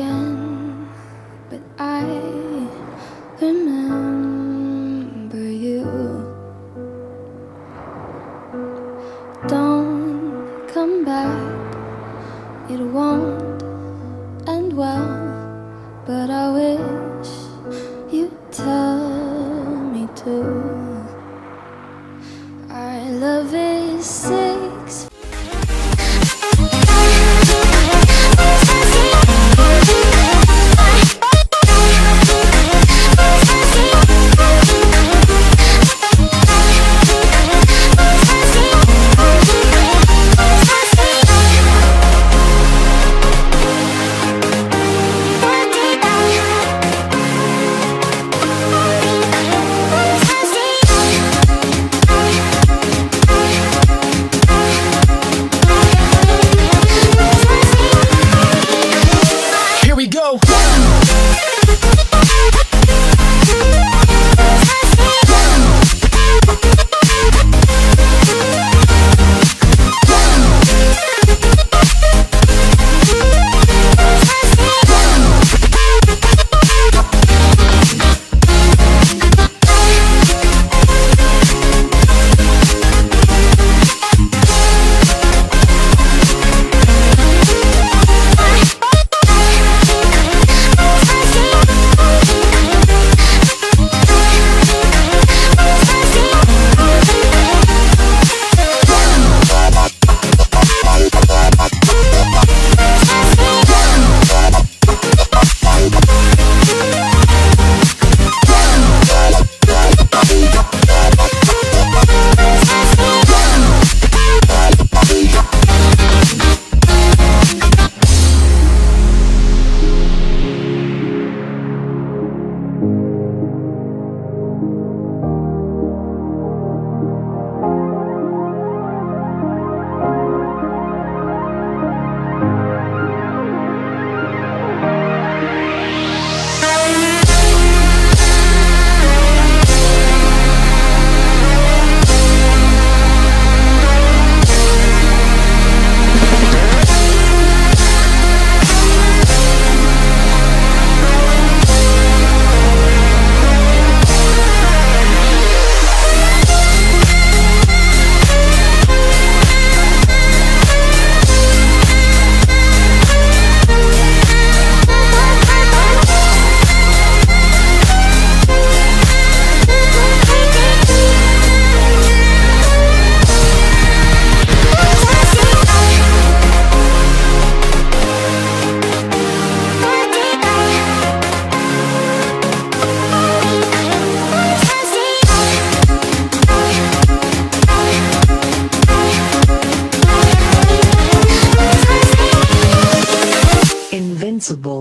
again, but I remember you. Don't come back, it won't end well, but I wish you tell me to. Our love is sick. possible